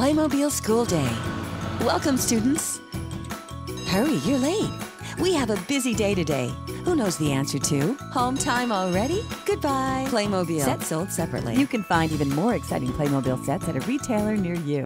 Playmobil School Day. Welcome, students. Hurry, you're late. We have a busy day today. Who knows the answer to? Home time already? Goodbye. Playmobil. Sets sold separately. You can find even more exciting Playmobil sets at a retailer near you.